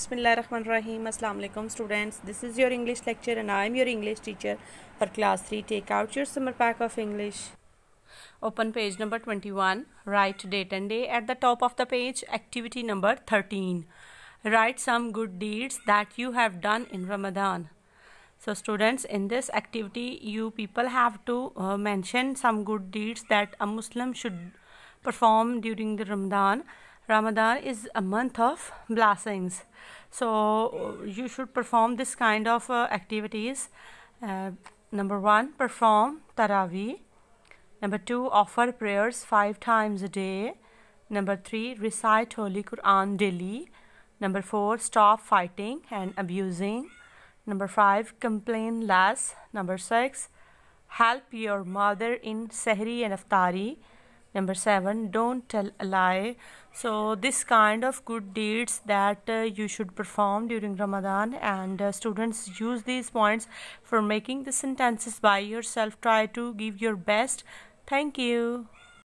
Bismillahirrahmanirrahim. Students. This is your English lecture and I am your English teacher for class 3. Take out your summer pack of English. Open page number 21. Write date and day at the top of the page. Activity number 13. Write some good deeds that you have done in Ramadan. So students in this activity you people have to uh, mention some good deeds that a Muslim should perform during the Ramadan. Ramadan is a month of blessings. So you should perform this kind of uh, activities. Uh, number one, perform Taraweeh. Number two, offer prayers five times a day. Number three, recite Holy Quran daily. Number four, stop fighting and abusing. Number five, complain less. Number six, help your mother in Sehri and Aftari. Number seven, don't tell a lie. So, this kind of good deeds that uh, you should perform during Ramadan, and uh, students use these points for making the sentences by yourself. Try to give your best. Thank you.